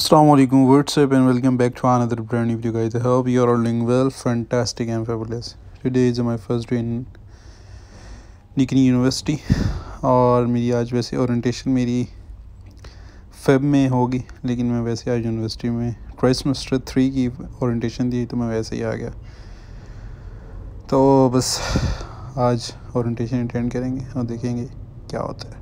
Assalamualaikum, what's up and welcome back to another brand new video guys. I hope you are all doing well, fantastic and fabulous. Today is my first day in निकनी university और मेरी आज वैसे orientation मेरी Feb में होगी लेकिन मैं वैसे आज यूनिवर्सिटी में ट्राई सेमेस्टर थ्री की ओरिएंटेशन दी तो मैं वैसे ही आ गया तो बस आज ओरिएंटेशन अटेंड करेंगे और देखेंगे क्या होता है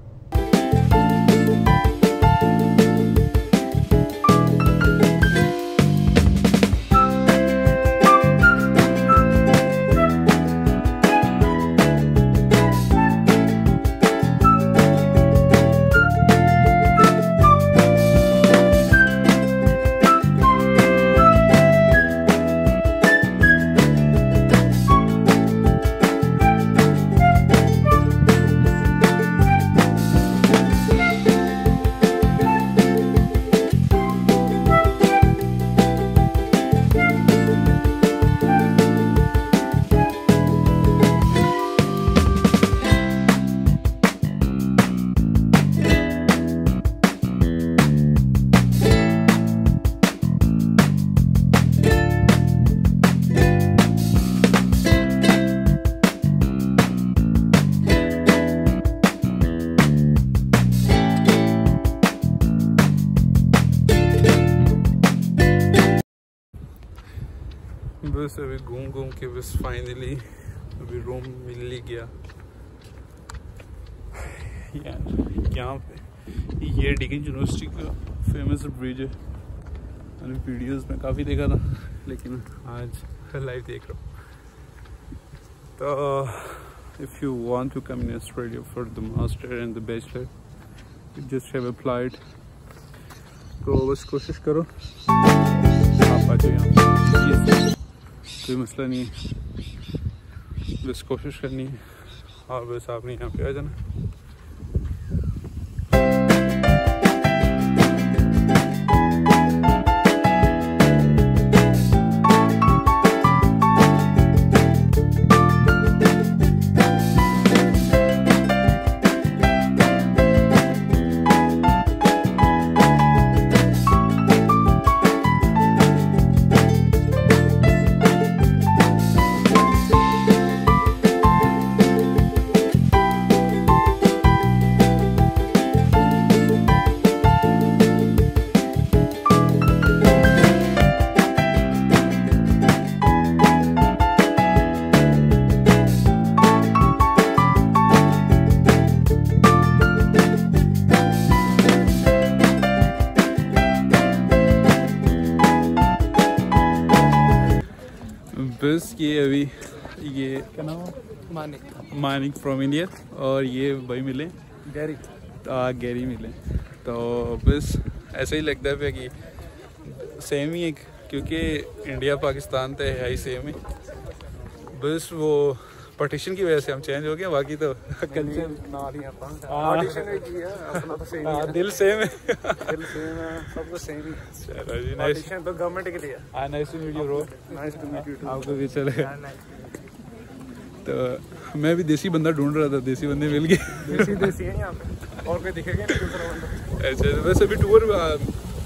बस अभी घूम घूम के बस फाइनली अभी रूम मिल ही गया। यहाँ पे ये डिगन यूनिवर्सिटी का फ़ेमस ब्रिज है। मैंने वीडियोस में काफ़ी देखा था, लेकिन आज लाइव देख रहा हूँ। तो if you want to come in Australia for the master and the bachelor just have applied तो बस कोशिश करो, आप आ जाओ यहाँ कोई मसला नहीं है। बस कोशिश करनी है। और बस आपने यहाँ पे आ जाना। बस ये अभी ये क्या नाम मानिक। मानिक फ्रॉम इंडिया और ये भाई मिले। गैरी। हाँ गैरी मिले। तो बस ऐसा ही लगता है कि सेम ही एक क्योंकि इंडिया पाकिस्तान तो है ही सेम ही। बस वो पार्टीशन की वजह से हम चेंज हो गए बाकी तो हाँ। हाँ, दिल सेम है। दिल सेम है हाँ, तो मैं भी देसी बंदा ढूंढ रहा था देसी बंदे मिल गए। और कोई दिखेगा अच्छा वैसे अभी टूर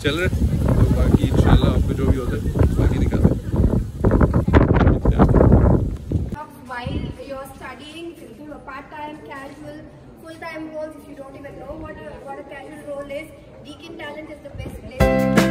चल रहे तो बाकी इंशाल्लाह आपको जो भी होता है बाकी दिखाते studying, you can do a part-time, casual, full-time roles. If you don't even know what a, what a casual role is, Deacon Talent is the best place.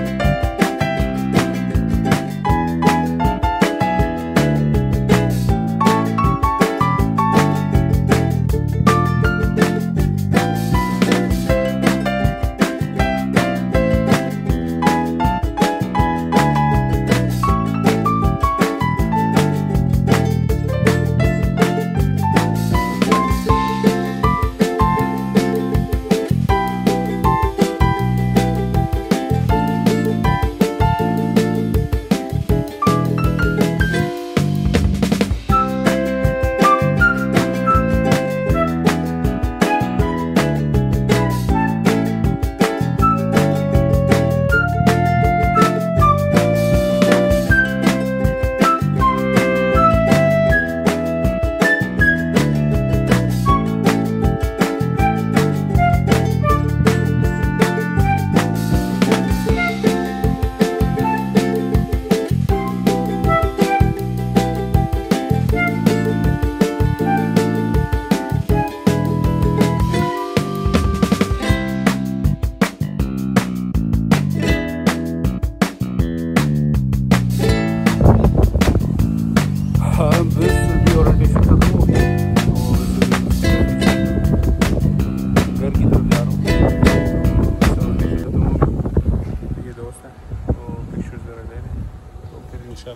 inshallah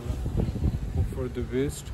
hope for the best.